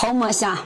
泡沫下